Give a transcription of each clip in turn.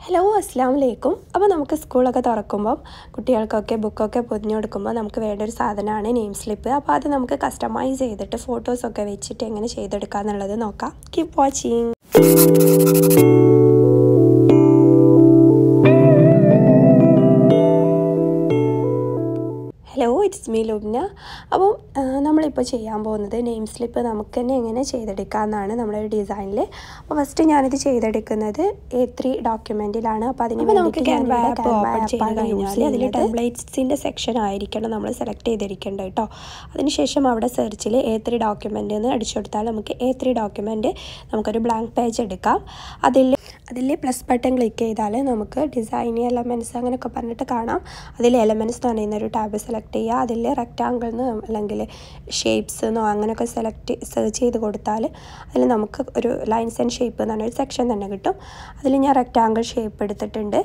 Hello അസ്സാം വലൈക്കും അപ്പോൾ നമുക്ക് സ്കൂളൊക്കെ തുറക്കുമ്പം കുട്ടികൾക്കൊക്കെ ബുക്കൊക്കെ പൊതിഞ്ഞു കൊടുക്കുമ്പോൾ നമുക്ക് വേണ്ട ഒരു സാധനമാണ് നെയിം സ്ലിപ്പ്. അപ്പോൾ അത് നമുക്ക് കസ്റ്റമൈസ് ചെയ്തിട്ട് ഫോട്ടോസൊക്കെ വെച്ചിട്ട് എങ്ങനെ ചെയ്തെടുക്കുക എന്നുള്ളത് നോക്കാം. Keep watching it's me Lubna appam നമ്മളിപ്പോൾ ചെയ്യാൻ പോകുന്നത് നെയിം സ്ലിപ്പ് നമുക്ക് തന്നെ എങ്ങനെ ചെയ്തെടുക്കാമെന്നാണ് നമ്മുടെ ഒരു ഡിസൈനിൽ അപ്പോൾ ഫസ്റ്റ് ഞാനിത് ചെയ്തെടുക്കുന്നത് എ ത്രീ ഡോക്യുമെന്റിലാണ് അപ്പോൾ അതിന് കഴിഞ്ഞാൽ അതിൽ ടെംപ്ലേറ്റ്സിന്റെ സെക്ഷൻ ആയിരിക്കണം നമ്മൾ സെലക്ട് ചെയ്തിരിക്കേണ്ടത് കേട്ടോ അതിനുശേഷം അവിടെ സെർച്ചിൽ എ ത്രീ ഡോക്യുമെന്റ് എന്ന് അടിച്ചു കൊടുത്താൽ നമുക്ക് എ ത്രീ ഡോക്യുമെന്റ് നമുക്കൊരു ബ്ലാങ്ക് പേജ് എടുക്കാം. അതിൽ അതിൽ പ്ലസ് ബട്ടൺ ക്ലിക്ക് ചെയ്താൽ നമുക്ക് ഡിസൈൻ എലമെന്റ്സ് അങ്ങനെയൊക്കെ പറഞ്ഞിട്ട് കാണാം. അതിൽ എലമെന്റ്സ് എന്ന് പറയുന്ന ഒരു ടാബ് സെലക്ട് ചെയ്യുക അതിൽ റെക്റ്റാങ്കിൾ എന്നോ അല്ലെങ്കിൽ ഷേപ്സ് എന്നോ അങ്ങനെയൊക്കെ സെലക്ട് സെർച്ച് ചെയ്ത് കൊടുത്താൽ അതിൽ നമുക്ക് ഒരു ലൈൻസ് ആൻഡ് ഷേപ്പ് എന്ന് പറഞ്ഞൊരു സെക്ഷൻ തന്നെ കിട്ടും. അതിൽ ഞാൻ റെക്റ്റാങ്കിൾ ഷേപ്പ് എടുത്തിട്ടുണ്ട്.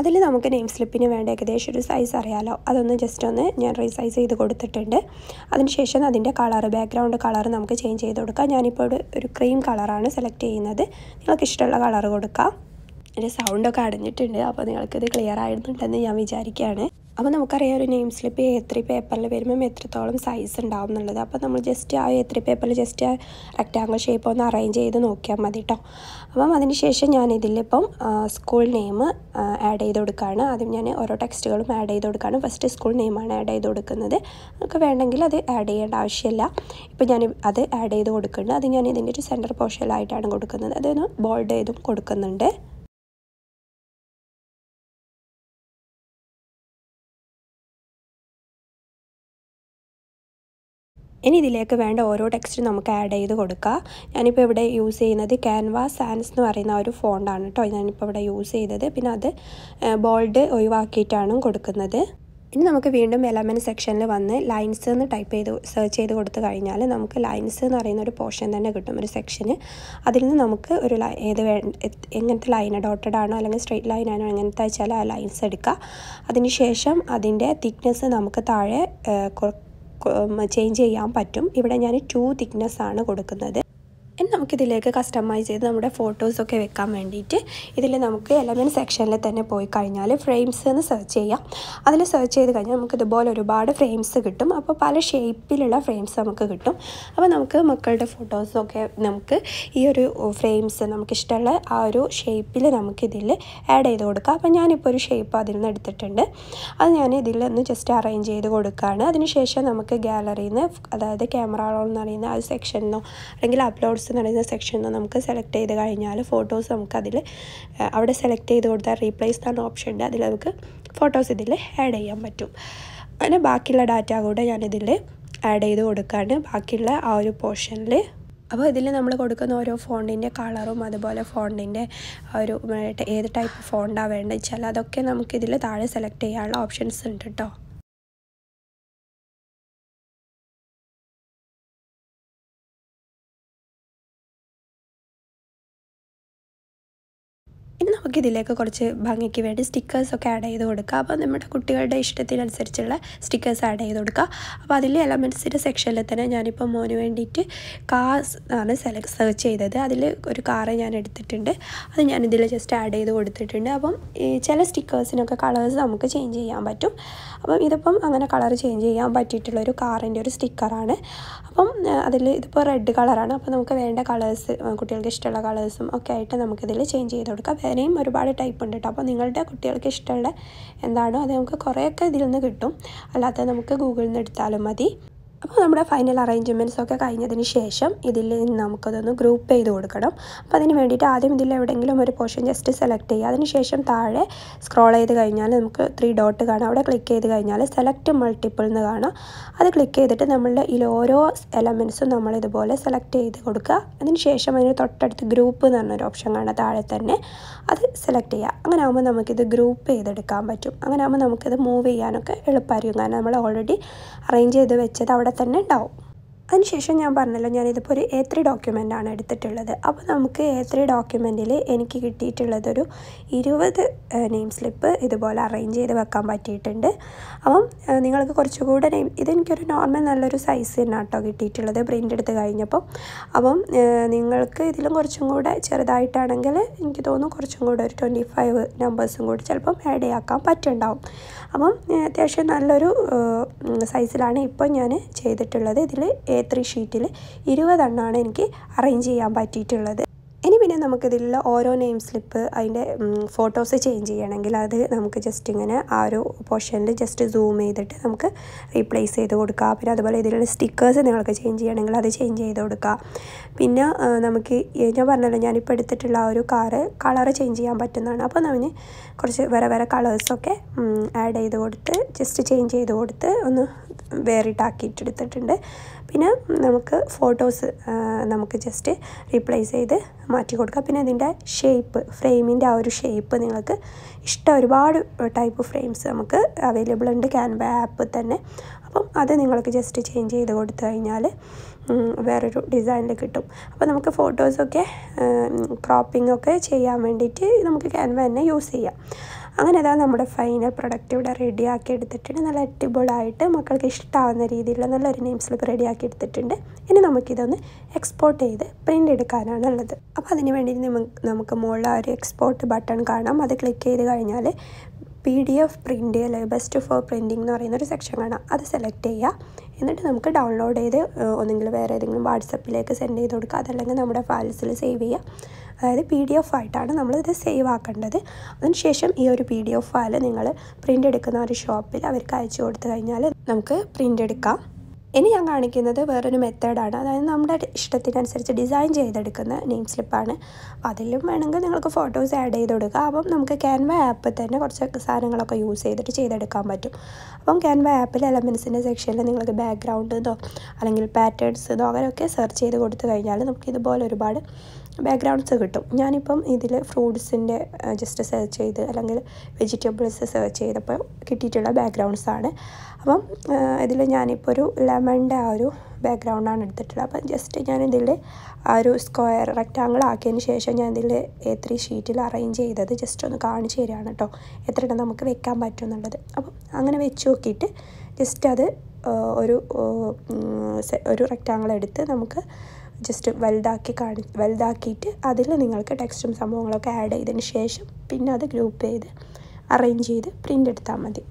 അതിൽ നമുക്ക് നെയിം സ്ലിപ്പിന് വേണ്ട ഏകദേശം ഒരു സൈസ് അറിയാലോ. അതൊന്ന് ജസ്റ്റ് ഒന്ന് ഞാൻ റീസൈസ് ചെയ്ത് കൊടുത്തിട്ടുണ്ട്. അതിനുശേഷം അതിന്റെ കളർ ബാക്ക്ഗ്രൗണ്ട് കളർ നമുക്ക് ചേഞ്ച് ചെയ്ത് കൊടുക്കാം. ഞാനിപ്പോൾ ഒരു ക്രീം കളറാണ് സെലക്ട് ചെയ്യുന്നത്. നിങ്ങൾക്ക് ഇഷ്ടമുള്ള കളർ കൊടുക്കാം. എന്റെ സൗണ്ടൊക്കെ അടഞ്ഞിട്ടുണ്ട്. അപ്പോൾ നിങ്ങൾക്കിത് ക്ലിയർ ആയിരുന്നുണ്ടെന്ന് ഞാൻ വിചാരിക്കുകയാണ്. അപ്പോൾ നമുക്കറിയാം ഒരു നെയിം സ്ലിപ്പ് എ ത്രീ പേപ്പറിൽ വരുമ്പം എത്രത്തോളം സൈസ് ഉണ്ടാവും എന്നുള്ളത്. അപ്പോൾ നമ്മൾ ജസ്റ്റ് ആ എ ത്രീ പേപ്പറിൽ ജസ്റ്റ് ആ റെക്റ്റാങ്കിൾ ഷേപ്പ് ഒന്ന് അറേഞ്ച് ചെയ്ത് നോക്കിയാൽ മതി കേട്ടോ അപ്പം അതിന് ശേഷം ഞാൻ ഇതിലിപ്പം സ്കൂൾ നെയിം ആഡ് ചെയ്ത് കൊടുക്കുകയാണ് ആദ്യം ഞാൻ ഓരോ ടെക്സ്റ്റുകളും ആഡ് ചെയ്ത് കൊടുക്കുകയാണ് ഫസ്റ്റ് സ്കൂൾ നെയിമാണ് ആഡ് ചെയ്ത് കൊടുക്കുന്നത്. നമുക്ക് വേണമെങ്കിൽ അത് ആഡ് ചെയ്യേണ്ട ആവശ്യമില്ല ഇപ്പോൾ ഞാൻ അത് ആഡ് ചെയ്ത് കൊടുക്കുന്നുണ്ട്. അത് ഞാൻ ഇതിന്റെ ഒരു സെന്റർ പോർഷനിലായിട്ടാണ് കൊടുക്കുന്നത്. അതൊന്ന് ബോൾഡ് ചെയ്തും കൊടുക്കുന്നുണ്ട്. ഇനി ഇതിലേക്ക് വേണ്ട ഓരോ ടെക്സ്റ്റ് നമുക്ക് ആഡ് ചെയ്ത് കൊടുക്കുക ഞാനിപ്പോൾ ഇവിടെ യൂസ് ചെയ്യുന്നത് ക്യാൻവാസ് സാൻസ് എന്ന് പറയുന്ന ഒരു ഫോണ്ടാണ് കേട്ടോ ഞാനിപ്പോൾ ഇവിടെ യൂസ് ചെയ്തത്. പിന്നെ അത് ബോൾഡ് ഒഴിവാക്കിയിട്ടാണ് കൊടുക്കുന്നത്. ഇനി നമുക്ക് വീണ്ടും എലമെന്റ് സെക്ഷനിൽ വന്ന് ലൈൻസ് എന്ന് ടൈപ്പ് ചെയ്ത് സെർച്ച് ചെയ്ത് കൊടുത്തു കഴിഞ്ഞാൽ നമുക്ക് ലൈൻസ് എന്ന് പറയുന്ന ഒരു പോർഷൻ തന്നെ കിട്ടും ഒരു സെക്ഷന് അതിൽ നിന്ന് നമുക്ക് ഒരു ഏത് എങ്ങനത്തെ ലൈൻ ഡോട്ടഡ് ആണോ അല്ലെങ്കിൽ സ്ട്രെയിറ്റ് ലൈൻ ആണോ എങ്ങനത്തെ വെച്ചാൽ ആ ലൈൻസ് എടുക്കുക അതിനുശേഷം അതിന്റെ തിക്നെസ് നമുക്ക് താഴെ ചേഞ്ച് ചെയ്യാൻ പറ്റും. ഇവിടെ ഞാൻ ടു തിക്നെസ്സാണ് കൊടുക്കുന്നത്. ഇനി നമുക്കിതിലേക്ക് കസ്റ്റമൈസ് ചെയ്ത് നമ്മുടെ ഫോട്ടോസൊക്കെ വെക്കാൻ വേണ്ടിയിട്ട് ഇതിൽ നമുക്ക് എലമെന്റ് സെക്ഷനിൽ തന്നെ പോയി കഴിഞ്ഞാൽ ഫ്രെയിംസ് എന്ന് സെർച്ച് ചെയ്യാം. അതിൽ സെർച്ച് ചെയ്ത് കഴിഞ്ഞാൽ നമുക്ക് ഇതുപോലെ ഒരുപാട് ഫ്രെയിംസ് കിട്ടും. അപ്പോൾ പല ഷേപ്പിലുള്ള ഫ്രെയിംസ് നമുക്ക് കിട്ടും. അപ്പോൾ നമുക്ക് മക്കളുടെ ഫോട്ടോസൊക്കെ നമുക്ക് ഈ ഒരു ഫ്രെയിംസ് നമുക്കിഷ്ടമുള്ള ആ ഒരു ഷേപ്പിൽ നമുക്കിതിൽ ആഡ് ചെയ്ത് കൊടുക്കാം. അപ്പോൾ ഞാനിപ്പോൾ ഒരു ഷേപ്പ് അതിൽ നിന്ന് എടുത്തിട്ടുണ്ട്. അത് ഞാൻ ഇതിൽ ഒന്ന് ജസ്റ്റ് അറേഞ്ച് ചെയ്ത് കൊടുക്കുകയാണ് അതിനുശേഷം നമുക്ക് ഗാലറിയിൽ നിന്ന് അതായത് ക്യാമറ റോൾ എന്ന് പറയുന്ന ആ സെക്ഷനിലോ അല്ലെങ്കിൽ അപ്ലോഡ്സ് എന്ന് പറയുന്ന സെക്ഷനിൽ നമുക്ക് സെലക്ട് ചെയ്ത് കഴിഞ്ഞാൽ ഫോട്ടോസ് നമുക്ക് അതിൽ അവിടെ സെലക്ട് ചെയ്ത് കൊടുത്താൽ റീപ്ലേസ് എന്ന ഓപ്ഷൻ ഉണ്ട് അതിൽ നമുക്ക് ഫോട്ടോസ് ഇതിൽ ആഡ് ചെയ്യാൻ പറ്റും. അങ്ങനെ ബാക്കിയുള്ള ഡാറ്റ കൂടെ ഞാനിതിൽ ആഡ് ചെയ്ത് കൊടുക്കാണ്. ബാക്കിയുള്ള ആ ഒരു പോർഷനിൽ അപ്പോൾ ഇതിൽ നമ്മൾ കൊടുക്കുന്ന ഓരോ ഫോണ്ടിന്റെ കളറും അതുപോലെ ഫോണ്ടിന്റെ ഒരു ഏത് ടൈപ്പ് ഫോണ്ടാണ് വേണ്ടത് വെച്ചാൽ അതൊക്കെ നമുക്കിതിൽ താഴെ സെലക്ട് ചെയ്യാനുള്ള ഓപ്ഷൻസ് ഉണ്ട് കേട്ടോ നമുക്കിതിലേക്ക് കുറച്ച് ഭംഗിക്ക് വേണ്ടി സ്റ്റിക്കേഴ്സൊക്കെ ആഡ് ചെയ്ത് കൊടുക്കുക. അപ്പോൾ നമ്മുടെ കുട്ടികളുടെ ഇഷ്ടത്തിനനുസരിച്ചുള്ള സ്റ്റിക്കേഴ്സ് ആഡ് ചെയ്ത് കൊടുക്കുക. അപ്പോൾ അതിൽ എലമെന്റ്സിന്റെ സെക്ഷനിൽ തന്നെ ഞാനിപ്പോൾ മോന് വേണ്ടിയിട്ട് കാസ് ആണ് സെലക്ട് സെർച്ച് ചെയ്തത്. അതിൽ ഒരു കാറ് ഞാൻ എടുത്തിട്ടുണ്ട്. അത് ഞാനിതിൽ ജസ്റ്റ് ആഡ് ചെയ്ത് കൊടുത്തിട്ടുണ്ട്. അപ്പം ചില സ്റ്റിക്കേഴ്സിനൊക്കെ കളേഴ്സ് നമുക്ക് ചേഞ്ച് ചെയ്യാൻ പറ്റും. അപ്പം ഇതിപ്പം അങ്ങനെ കളർ ചേഞ്ച് ചെയ്യാൻ പറ്റിയിട്ടുള്ള ഒരു കാറിന്റെ ഒരു സ്റ്റിക്കറാണ് അപ്പം അതിൽ ഇതിപ്പോൾ റെഡ് കളറാണ് അപ്പോൾ നമുക്ക് വേണ്ട കളേഴ്സ് കുട്ടികൾക്ക് ഇഷ്ടമുള്ള കളേഴ്സും ഒക്കെ ആയിട്ട് നമുക്കിതിൽ ചേഞ്ച് ചെയ്ത് കൊടുക്കാം. വേറെയും ഒരുപാട് ടൈപ്പ് ഉണ്ട് കേട്ടോ അപ്പോൾ നിങ്ങളുടെ കുട്ടികൾക്ക് ഇഷ്ടമുള്ള എന്താണോ അത് നമുക്ക് കുറേയൊക്കെ ഇതിൽ നിന്ന് കിട്ടും. അല്ലാതെ നമുക്ക് ഗൂഗിളിൽ നിന്ന് എടുത്താലും മതി. അപ്പോൾ നമ്മുടെ ഫൈനൽ അറേഞ്ച്മെന്റ്സ് ഒക്കെ കഴിഞ്ഞതിന് ശേഷം ഇതിൽ നമുക്കതൊന്ന് ഗ്രൂപ്പ് ചെയ്ത് കൊടുക്കണം. അപ്പോൾ അതിന് വേണ്ടിയിട്ട് ആദ്യം ഇതിൽ എവിടെയെങ്കിലും ഒരു പോർഷൻ ജസ്റ്റ് സെലക്ട് ചെയ്യുക. അതിനുശേഷം താഴെ സ്ക്രോൾ ചെയ്ത് കഴിഞ്ഞാൽ നമുക്ക് ത്രീ ഡോട്ട് കാണാം. അവിടെ ക്ലിക്ക് ചെയ്ത് കഴിഞ്ഞാൽ സെലക്ട് മൾട്ടിപ്പിൾ എന്ന് കാണാം. അത് ക്ലിക്ക് ചെയ്തിട്ട് നമ്മളുടെ ഇതിൽ ഓരോ എലമെന്റ്സും നമ്മൾ ഇതുപോലെ സെലക്ട് ചെയ്ത് കൊടുക്കുക. അതിന് ശേഷം അതിന് തൊട്ടടുത്ത് ഗ്രൂപ്പ് എന്ന് പറഞ്ഞൊരു ഓപ്ഷൻ കാണാം താഴെ തന്നെ. അത് സെലക്ട് ചെയ്യുക. അങ്ങനെ ആകുമ്പോൾ നമുക്കിത് ഗ്രൂപ്പ് ചെയ്തെടുക്കാൻ പറ്റും. അങ്ങനെ ആകുമ്പോൾ നമുക്കിത് മൂവ് ചെയ്യാനൊക്കെ എളുപ്പമായിരിക്കും. കാരണം നമ്മൾ ഓൾറെഡി അറേഞ്ച് ചെയ്ത് വെച്ചത് അവിടെ തന്നെ ഉണ്ടാവും അതിനുശേഷം ഞാൻ പറഞ്ഞല്ലോ ഞാനിതിപ്പോൾ ഒരു എ ത്രീ ഡോക്യുമെന്റാണ് എടുത്തിട്ടുള്ളത്. അപ്പോൾ നമുക്ക് എ ത്രീ ഡോക്യുമെന്റിൽ എനിക്ക് കിട്ടിയിട്ടുള്ളതൊരു ഇരുപത് നെയിം സ്ലിപ്പ് ഇതുപോലെ അറേഞ്ച് ചെയ്ത് വെക്കാൻ പറ്റിയിട്ടുണ്ട്. അപ്പം നിങ്ങൾക്ക് കുറച്ചുകൂടെ നെയിം ഇതെനിക്കൊരു നോർമൽ നല്ലൊരു സൈസ് തന്നെ കേട്ടോ കിട്ടിയിട്ടുള്ളത് പ്രിന്റ് എടുത്ത് കഴിഞ്ഞപ്പം. അപ്പം നിങ്ങൾക്ക് ഇതിലും കുറച്ചും കൂടെ ചെറുതായിട്ടാണെങ്കിൽ എനിക്ക് തോന്നുന്നു കുറച്ചും കൂടെ ഒരു ട്വന്റി ഫൈവ് നമ്പേഴ്സും കൂടി ചിലപ്പം ആഡ് ചെയ്യാക്കാൻ പറ്റുണ്ടാവും. അപ്പം അത്യാവശ്യം നല്ലൊരു സൈസിലാണ് ഇപ്പോൾ ഞാൻ ചെയ്തിട്ടുള്ളത്. ഇതിൽ എ ത്രീ ഷീറ്റിൽ ഇരുപതെണ്ണമാണ് എനിക്ക് അറേഞ്ച് ചെയ്യാൻ പറ്റിയിട്ടുള്ളത്. ഇനി പിന്നെ നമുക്കിതിലുള്ള ഓരോ നെയിം സ്ലിപ്പ് അതിന്റെ ഫോട്ടോസ് ചേഞ്ച് ചെയ്യണമെങ്കിൽ അത് നമുക്ക് ജസ്റ്റ് ഇങ്ങനെ ആ ഒരു പോർഷനിൽ ജസ്റ്റ് സൂം ചെയ്തിട്ട് നമുക്ക് റീപ്ലേസ് ചെയ്ത് കൊടുക്കാം. പിന്നെ അതുപോലെ ഇതിലുള്ള സ്റ്റിക്കേഴ്സ് നിങ്ങൾക്ക് ചേഞ്ച് ചെയ്യണമെങ്കിൽ അത് ചേഞ്ച് ചെയ്ത് കൊടുക്കാം. പിന്നെ നമുക്ക് ഞാൻ പറഞ്ഞല്ലോ ഞാനിപ്പോൾ എടുത്തിട്ടുള്ള ആ ഒരു കാറ് കളർ ചേഞ്ച് ചെയ്യാൻ പറ്റുന്നതാണ്. അപ്പോൾ നമ്മൾ കുറച്ച് വേറെ വേറെ കളേഴ്സൊക്കെ ആഡ് ചെയ്ത് കൊടുത്ത് ജസ്റ്റ് ചേഞ്ച് ചെയ്ത് കൊടുത്ത് ഒന്ന് വേറിട്ടാക്കിയിട്ടെടുത്തിട്ടുണ്ട് പിന്നെ നമുക്ക് ഫോട്ടോസ് നമുക്ക് ജസ്റ്റ് റീപ്ലേസ് ചെയ്ത് മാറ്റി കൊടുക്കാം. പിന്നെ ഇതിന്റെ ഷേപ്പ് ഫ്രെയിമിന്റെ ആ ഒരു ഷേപ്പ് നിങ്ങൾക്ക് ഇഷ്ടം ഒരുപാട് ടൈപ്പ് ഫ്രെയിംസ് നമുക്ക് അവൈലബിൾ ഉണ്ട് ക്യാൻവ ആപ്പ് തന്നെ. അപ്പം അത് നിങ്ങൾക്ക് ജസ്റ്റ് ചേഞ്ച് ചെയ്ത് കൊടുത്തു കഴിഞ്ഞാൽ വേറൊരു ഡിസൈനിൽ കിട്ടും. അപ്പോൾ നമുക്ക് ഫോട്ടോസൊക്കെ ക്രോപ്പിംഗ് ഒക്കെ ചെയ്യാൻ വേണ്ടിയിട്ട് നമുക്ക് ക്യാൻവ തന്നെ യൂസ് ചെയ്യാം. അങ്ങനെ അതാ നമ്മുടെ ഫൈനൽ പ്രൊഡക്റ്റ് ഇവിടെ റെഡിയാക്കി എടുത്തിട്ടുണ്ട്. നല്ല അടിപൊളിയായിട്ട് മക്കൾക്ക് ഇഷ്ടമാവുന്ന രീതിയിലുള്ള നല്ലൊരു നെയിം സ്ലിപ്പ് റെഡിയാക്കി എടുത്തിട്ടുണ്ട്. ഇനി നമുക്കിതൊന്ന് എക്സ്പോർട്ട് ചെയ്ത് പ്രിന്റ് എടുക്കാനാണ് ഉള്ളത് അപ്പോൾ അതിന് വേണ്ടി നമുക്ക് മുകളിൽ ഒരു എക്സ്പോർട്ട് ബട്ടൺ കാണാം. അത് ക്ലിക്ക് ചെയ്ത് കഴിഞ്ഞാൽ പി ഡി എഫ് പ്രിന്റ് അല്ലെങ്കിൽ ബെസ്റ്റ് ഫോർ പ്രിന്റിംഗ് എന്ന് പറയുന്ന ഒരു സെക്ഷൻ കാണാം. അത് സെലക്ട് ചെയ്യുക എന്നിട്ട് നമുക്ക് ഡൗൺലോഡ് ചെയ്ത് ഒന്നെങ്കിൽ വേറെ ഏതെങ്കിലും വാട്സപ്പിലേക്ക് സെൻഡ് ചെയ്ത് കൊടുക്കുക. അതല്ലെങ്കിൽ നമ്മുടെ ഫയൽസിൽ സേവ് ചെയ്യുക അതായത് പി ഡി എഫ് ആയിട്ടാണ് നമ്മളിത് സേവ് ആക്കേണ്ടത്. അതിനുശേഷം ഈ ഒരു പി ഡി എഫ് ഫയൽ നിങ്ങൾ പ്രിന്റ് എടുക്കുന്ന ഒരു ഷോപ്പിൽ അവർക്ക് അയച്ചു കൊടുത്തു കഴിഞ്ഞാൽ നമുക്ക് പ്രിന്റ് എടുക്കാം. ഇനി ഞാൻ കാണിക്കുന്നത് വേറൊരു മെത്തേഡാണ്. അതായത് നമ്മുടെ ഇഷ്ടത്തിനനുസരിച്ച് ഡിസൈൻ ചെയ്തെടുക്കുന്ന നെയിം സ്ലിപ്പാണ് അതിലും വേണമെങ്കിൽ നിങ്ങൾക്ക് ഫോട്ടോസ് ആഡ് ചെയ്ത് കൊടുക്കുക അപ്പം നമുക്ക് ക്യാൻവ ആപ്പിൽ തന്നെ കുറച്ച് സാധനങ്ങളൊക്കെ യൂസ് ചെയ്തിട്ട് ചെയ്തെടുക്കാൻ പറ്റും. അപ്പം ക്യാൻവ ആപ്പിൽ എലമെൻസിന്റെ സെക്ഷനിൽ നിങ്ങൾക്ക് ബാക്ക്ഗ്രൗണ്ട് ഇതോ അല്ലെങ്കിൽ പാറ്റേൺസ് ഇതോ അങ്ങനെയൊക്കെ സെർച്ച് ചെയ്ത് കൊടുത്തു കഴിഞ്ഞാൽ നമുക്ക് ഇതുപോലെ ഒരുപാട് ബാക്ക്ഗ്രൗണ്ട്സ് കിട്ടും. ഞാനിപ്പം ഇതിൽ ഫ്രൂട്ട്സിന്റെ ജസ്റ്റ് സെർച്ച് ചെയ്ത് അല്ലെങ്കിൽ വെജിറ്റബിൾസ് സെർച്ച് ചെയ്തപ്പോൾ കിട്ടിയിട്ടുള്ള ബാക്ക്ഗ്രൗണ്ട്സ് ആണ്. അപ്പം ഇതിൽ ഞാനിപ്പോൾ ഒരു ലെമണിന്റെ ആ ഒരു ബാക്ക്ഗ്രൗണ്ടാണ് എടുത്തിട്ടുള്ളത്. അപ്പം ജസ്റ്റ് ഞാൻ ഇതിൽ ആ ഒരു സ്ക്വയർ റെക്റ്റാങ്കിൾ ആക്കിയതിന് ശേഷം ഞാൻ ഇതിൽ എ ത്രീ ഷീറ്റിൽ അറേഞ്ച് ചെയ്തത് ജസ്റ്റ് ഒന്ന് കാണിച്ചു തരികയാണ് കേട്ടോ എത്ര ഇടം നമുക്ക് വെക്കാൻ പറ്റും എന്നുള്ളത്. അപ്പം അങ്ങനെ വെച്ച് നോക്കിയിട്ട് ജസ്റ്റ് അത് ഒരു ഒരു റെക്റ്റാങ്കിൾ എടുത്ത് നമുക്ക് ജസ്റ്റ് വലുതാക്കി കാണി വലുതാക്കിയിട്ട് അതിൽ നിങ്ങൾക്ക് ടെക്സ്റ്റും സംഭവങ്ങളൊക്കെ ആഡ് ചെയ്തതിന് ശേഷം പിന്നെ അത് ഗ്രൂപ്പ് ചെയ്ത് അറേഞ്ച് ചെയ്ത് പ്രിന്റ് എടുത്താൽ മതി.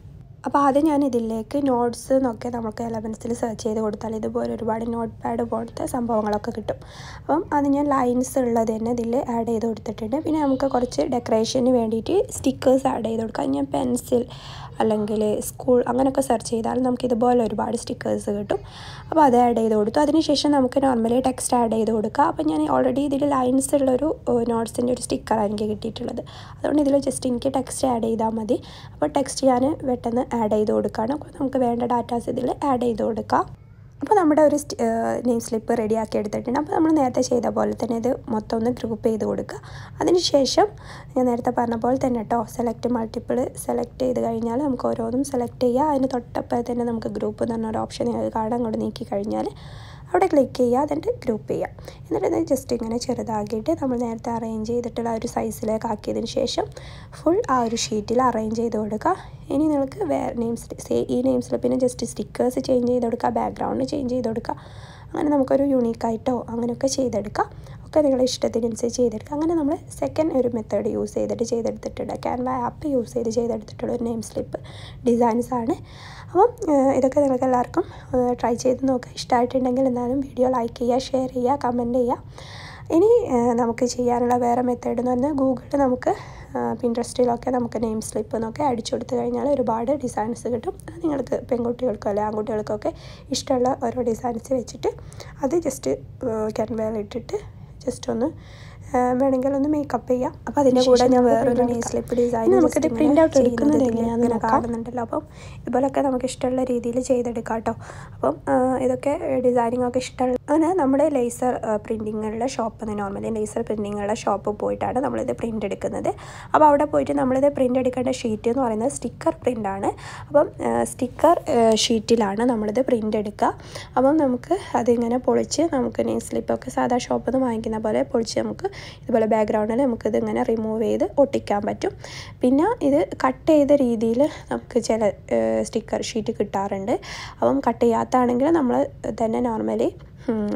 അപ്പോൾ ആദ്യം ഞാൻ ഇതിലേക്ക് നോട്ട്സ് എന്നൊക്കെ നമുക്ക് എലവൻസിൽ സെർച്ച് ചെയ്ത് കൊടുത്താൽ ഇതുപോലെ ഒരുപാട് നോട്ട് പാഡ് പോലത്തെ സംഭവങ്ങളൊക്കെ കിട്ടും. അപ്പം അത് ഞാൻ ലൈൻസ് ഉള്ളത് തന്നെ ഇതിൽ ആഡ് ചെയ്ത് കൊടുത്തിട്ടുണ്ട്. പിന്നെ നമുക്ക് കുറച്ച് ഡെക്കറേഷന് വേണ്ടിയിട്ട് സ്റ്റിക്കേഴ്സ് ആഡ് ചെയ്ത് കൊടുക്കാം. ഞാൻ പെൻസിൽ അല്ലെങ്കിൽ സ്കൂൾ അങ്ങനെയൊക്കെ സെർച്ച് ചെയ്താൽ നമുക്ക് ഇതുപോലെ ഒരുപാട് സ്റ്റിക്കേഴ്സ് കിട്ടും. അപ്പോൾ അത് ആഡ് ചെയ്ത് കൊടുത്തു. അതിനുശേഷം നമുക്ക് നോർമലി ടെക്സ്റ്റ് ആഡ് ചെയ്ത് കൊടുക്കാം. അപ്പോൾ ഞാൻ ഓൾറെഡി ഇതിൽ ലൈൻസ് ഉള്ളൊരു നോട്ട്സിന്റെ ഒരു സ്റ്റിക്കറാണ് എനിക്ക് കിട്ടിയിട്ടുള്ളത്. അതുകൊണ്ട് ഇതിൽ ജസ്റ്റ് എനിക്ക് ടെക്സ്റ്റ് ആഡ് ചെയ്താൽ മതി. അപ്പോൾ ടെക്സ്റ്റ് ഞാൻ പെട്ടെന്ന് ആഡ് ചെയ്ത് കൊടുക്കുകയാണ് അപ്പോൾ നമുക്ക് വേണ്ട ഡാറ്റാസ് ഇതിൽ ആഡ് ചെയ്ത് കൊടുക്കാം. അപ്പോൾ നമ്മുടെ ഒരു നെയിം സ്ലിപ്പ് റെഡിയാക്കി എടുത്തിട്ടുണ്ട്. അപ്പോൾ നമ്മൾ നേരത്തെ ചെയ്ത പോലെ തന്നെ ഇത് മൊത്തം ഒന്ന് ഗ്രൂപ്പ് ചെയ്ത് കൊടുക്കുക. അതിനുശേഷം ഞാൻ നേരത്തെ പറഞ്ഞ പോലെ തന്നെ കേട്ടോ സെലക്ട് മൾട്ടിപ്പിൾ സെലക്ട് ചെയ്ത് കഴിഞ്ഞാൽ നമുക്ക് ഓരോന്നും സെലക്ട് ചെയ്യുക അതിന് തൊട്ടപ്പോൾ തന്നെ നമുക്ക് ഗ്രൂപ്പ് എന്ന് പറഞ്ഞ ഒരു ഓപ്ഷൻ കാണാൻ അങ്ങോട്ട് നീക്കി കഴിഞ്ഞാൽ അവിടെ ക്ലിക്ക് ചെയ്യുക എന്നിട്ട് ഗ്രൂപ്പ് ചെയ്യുക. എന്നിട്ട് ഇത് ജസ്റ്റ് ഇങ്ങനെ ചെറുതാക്കിയിട്ട് നമ്മൾ നേരത്തെ അറേഞ്ച് ചെയ്തിട്ടുള്ള ആ ഒരു സൈസിലേക്ക് ആക്കിയതിന് ശേഷം ഫുൾ ആ ഒരു ഷീറ്റിൽ അറേഞ്ച് ചെയ്ത് കൊടുക്കുക. ഇനി നിങ്ങൾക്ക് വേറെ സേ ഈ നെയിംസിൽ പിന്നെ ജസ്റ്റ് സ്റ്റിക്കേഴ്സ് ചേഞ്ച് ചെയ്ത് കൊടുക്കുക ബാക്ക്ഗ്രൗണ്ട് ചേഞ്ച് ചെയ്ത് കൊടുക്കുക. അങ്ങനെ നമുക്കൊരു യുണീക്കായിട്ടോ അങ്ങനെയൊക്കെ ചെയ്തെടുക്കാം. ഒക്കെ നിങ്ങളുടെ ഇഷ്ടത്തിനനുസരിച്ച് ചെയ്തെടുക്കുക. അങ്ങനെ നമ്മൾ സെക്കൻഡ് ഒരു മെത്തേഡ് യൂസ് ചെയ്തിട്ട് ചെയ്തെടുത്തിട്ടുണ്ട്. ക്യാൻവ ആപ്പ് യൂസ് ചെയ്ത് ചെയ്തെടുത്തിട്ടുള്ള ഒരു നെയിം സ്ലിപ്പ് ഡിസൈൻസ് ആണ്. അപ്പം ഇതൊക്കെ നിങ്ങൾക്ക് എല്ലാവർക്കും ട്രൈ ചെയ്ത് നോക്കുക. ഇഷ്ടമായിട്ടുണ്ടെങ്കിൽ എന്തായാലും വീഡിയോ ലൈക്ക് ചെയ്യുക ഷെയർ ചെയ്യുക കമന്റ് ചെയ്യുക. ഇനി നമുക്ക് ചെയ്യാനുള്ള വേറെ മെത്തേഡ് എന്ന് പറഞ്ഞാൽ ഗൂഗിളിൽ നമുക്ക് പിൻട്രസ്റ്റിലൊക്കെ നമുക്ക് നെയിം സ്ലിപ്പ് എന്നൊക്കെ അടിച്ചു കൊടുത്തു കഴിഞ്ഞാൽ ഒരുപാട് ഡിസൈൻസ് കിട്ടും. അത് നിങ്ങൾക്ക് പെൺകുട്ടികൾക്കോ അല്ലെങ്കിൽ ആൺകുട്ടികൾക്കൊക്കെ ഇഷ്ടമുള്ള ഓരോ ഡിസൈൻസ് വെച്ചിട്ട് അത് ജസ്റ്റ് ക്യാൻവയിൽ ഇട്ടിട്ട് ജസ്റ്റ് ഒന്ന് വേണമെങ്കിൽ ഒന്ന് മേക്കപ്പ് ചെയ്യാം. അപ്പോൾ അതിന്റെ കൂടെ ഞാൻ വേറൊരു നെയിൽ സ്ലിപ്പ് ഡിസൈൻ നമുക്കിത് പ്രിന്റ് ഔട്ട് എടുക്കുന്നത് എങ്ങനെയാണെന്ന് കാണുന്നുണ്ടല്ലോ. അപ്പം ഇതുപോലൊക്കെ നമുക്ക് ഇഷ്ടമുള്ള രീതിയിൽ ചെയ്തെടുക്കാം കേട്ടോ. അപ്പം ഇതൊക്കെ ഡിസൈനിങ് ഒക്കെ ഇഷ്ടമുള്ള അങ്ങനെ നമ്മുടെ ലേസർ പ്രിന്റിങ്ങുള്ള ഷോപ്പ് നോർമലി ലേസർ പ്രിന്റിങ്ങുള്ള ഷോപ്പ് പോയിട്ടാണ് നമ്മളിത് പ്രിന്റ് എടുക്കുന്നത്. അപ്പോൾ അവിടെ പോയിട്ട് നമ്മളിത് പ്രിന്റ് എടുക്കേണ്ട ഷീറ്റ് എന്ന് പറയുന്നത് സ്റ്റിക്കർ പ്രിന്റാണ് അപ്പം സ്റ്റിക്കർ ഷീറ്റിലാണ് നമ്മളിത് പ്രിന്റ് എടുക്കുക. അപ്പം നമുക്ക് അതിങ്ങനെ പൊളിച്ച് നമുക്ക് നെയിൽ സ്ലിപ്പൊക്കെ സാധാ ഷോപ്പിൽ നിന്ന് വാങ്ങിക്കുന്ന പോലെ പൊളിച്ച് നമുക്ക് ഇതുപോലെ ബാക്ക്ഗ്രൗണ്ടിൽ നമുക്കിത് ഇങ്ങനെ റിമൂവ് ചെയ്ത് ഒട്ടിക്കാൻ പറ്റും. പിന്നെ ഇത് കട്ട് ചെയ്ത രീതിയിൽ നമുക്ക് ചില സ്റ്റിക്കർ ഷീറ്റ് കിട്ടാറുണ്ട്. അപ്പം കട്ട് ചെയ്യാത്തതാണെങ്കിൽ നമ്മൾ തന്നെ നോർമലി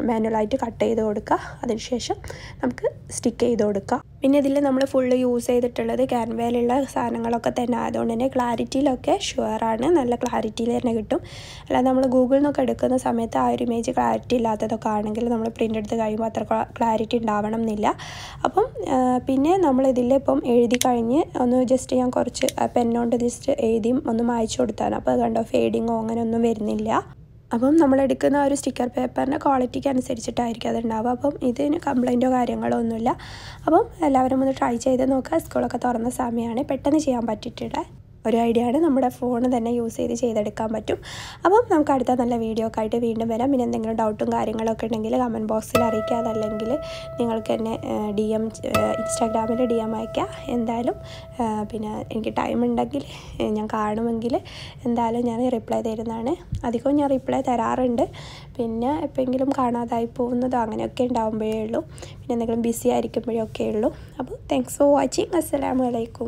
മാനുവലായിട്ട് കട്ട് ചെയ്ത് കൊടുക്കുക. അതിനുശേഷം നമുക്ക് സ്റ്റിക്ക് ചെയ്ത് കൊടുക്കുക. പിന്നെ ഇതിൽ നമ്മൾ ഫുള്ള് യൂസ് ചെയ്തിട്ടുള്ളത് ക്യാൻവയിലുള്ള സാധനങ്ങളൊക്കെ തന്നെ. ആയതുകൊണ്ട് തന്നെ ക്ലാരിറ്റിയിലൊക്കെ ഷുവറാണ് നല്ല ക്ലാരിറ്റിയിൽ തന്നെ കിട്ടും. അല്ലാതെ നമ്മൾ ഗൂഗിളിൽ നിന്നൊക്കെ എടുക്കുന്ന സമയത്ത് ആ ഒരു ഇമേജ് ക്ലാരിറ്റി ഇല്ലാത്തതൊക്കെ ആണെങ്കിൽ നമ്മൾ പ്രിന്റ് എടുത്ത് കഴിയുമ്പോൾ അത്ര ക്ലാരിറ്റി ഉണ്ടാവണം എന്നില്ല. അപ്പം പിന്നെ നമ്മൾ ഇതിൽ ഇപ്പം എഴുതി കഴിഞ്ഞ് ഒന്ന് ജസ്റ്റ് ഞാൻ കുറച്ച് പെന്നോണ്ട് ജസ്റ്റ് എഴുതിയും ഒന്ന് മായച്ചു കൊടുത്താണ്. അപ്പോൾ അത് കണ്ടോ ഫേഡിങ്ങോ അങ്ങനെ ഒന്നും വരുന്നില്ല. അപ്പം നമ്മളെടുക്കുന്ന ഒരു സ്റ്റിക്കർ പേപ്പറിന്റെ ക്വാളിറ്റിക്ക് അനുസരിച്ചിട്ടായിരിക്കും അതുണ്ടാവുക. അപ്പം ഇതിന് കംപ്ലൈന്റോ കാര്യങ്ങളോ ഒന്നുമില്ല. അപ്പം എല്ലാവരും ഒന്ന് ട്രൈ ചെയ്ത് നോക്കുക. സ്കൂളൊക്കെ തുറന്ന സമയമാണ്. പെട്ടെന്ന് ചെയ്യാൻ പറ്റിയിട്ടുണ്ട് ഒരു ഐഡിയ ആണ് നമ്മുടെ ഫോൺ തന്നെ യൂസ് ചെയ്ത് ചെയ്തെടുക്കാൻ പറ്റും. അപ്പം നമുക്ക് അടുത്ത നല്ല വീഡിയോ ഒക്കെ ആയിട്ട് വീണ്ടും വരാം. പിന്നെ എന്തെങ്കിലും ഡൗട്ടും കാര്യങ്ങളൊക്കെ ഉണ്ടെങ്കിൽ കമന്റ് ബോക്സിൽ അറിയിക്കുക അതല്ലെങ്കിൽ നിങ്ങൾക്ക് എന്നെ ഡി എം ഇൻസ്റ്റാഗ്രാമിൽ ഡി എം അയക്കുക എന്തായാലും പിന്നെ എനിക്ക് ടൈം ഉണ്ടെങ്കിൽ ഞാൻ കാണുമെങ്കിൽ എന്തായാലും ഞാൻ റിപ്ലൈ തരുന്നതാണ്. അധികവും ഞാൻ റിപ്ലൈ തരാറുണ്ട്. പിന്നെ എപ്പോഴെങ്കിലും കാണാതായി പോകുന്നതോ അങ്ങനെയൊക്കെ ഉണ്ടാകുമ്പോഴേ ഉള്ളൂ. പിന്നെ എന്തെങ്കിലും ബിസി ആയിരിക്കുമ്പോഴൊക്കെ ഉള്ളൂ. അപ്പോൾ താങ്ക്സ് ഫോർ വാച്ചിങ് അസ്സലാമു അലൈക്കും